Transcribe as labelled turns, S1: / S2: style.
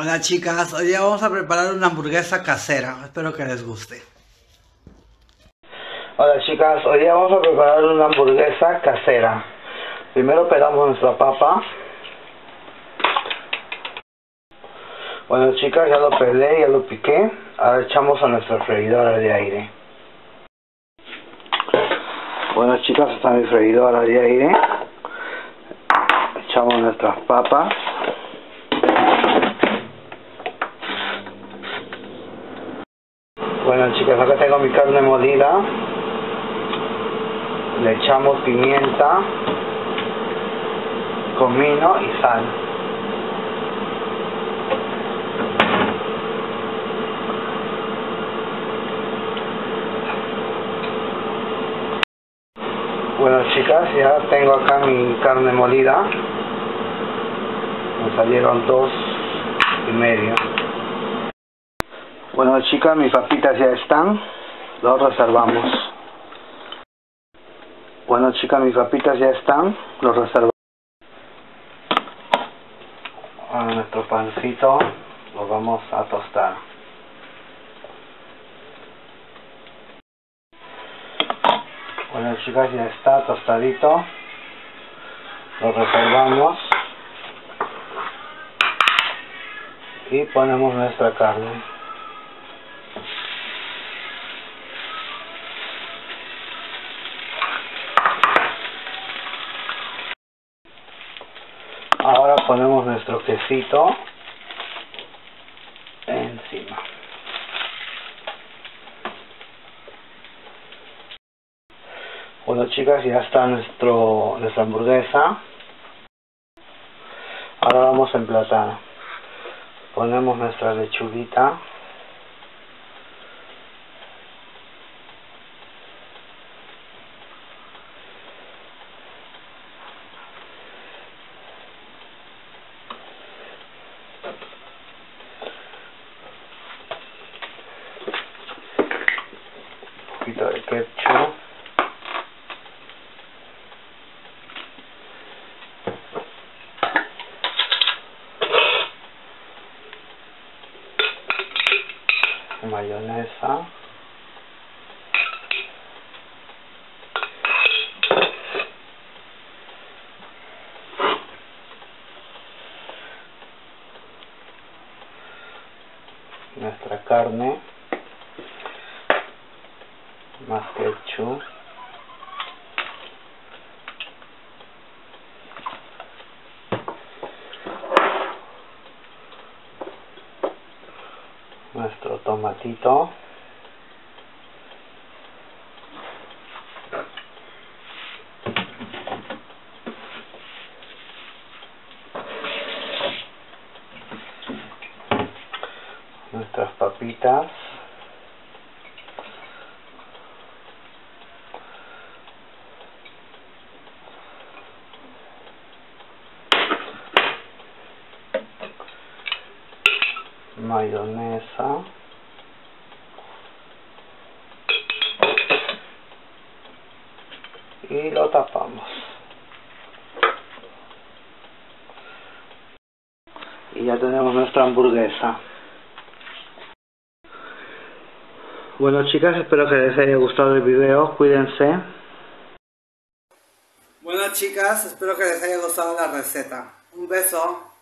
S1: Hola chicas, hoy día vamos a preparar una hamburguesa casera, espero que les guste. Hola chicas, hoy día vamos a preparar una hamburguesa casera. Primero pelamos nuestra papa. Bueno chicas, ya lo pelé, ya lo piqué. Ahora echamos a nuestra freidora de aire. Bueno chicas, está mi freidora de aire. Echamos nuestras papas. Bueno chicas, acá tengo mi carne molida. Le echamos pimienta, comino y sal. Bueno chicas, ya tengo acá mi carne molida. Me salieron dos y medio. Bueno chicas, mis papitas ya están, los reservamos. Bueno chicas, mis papitas ya están, los reservamos. Ahora nuestro pancito lo vamos a tostar. Bueno chicas, ya está tostadito. Lo reservamos. Y ponemos nuestra carne. Ahora ponemos nuestro quesito encima. Bueno chicas, ya está nuestro, nuestra hamburguesa. Ahora vamos a emplatar. Ponemos nuestra lechuguita. poquito de ketchup. Mayonesa. Nuestra carne más ketchup. Nuestro tomatito. Nuestras papitas mayonesa. Y lo tapamos. Y ya tenemos nuestra hamburguesa. Bueno chicas espero que les haya gustado el video. Cuídense. Bueno chicas espero que les haya gustado la receta. Un beso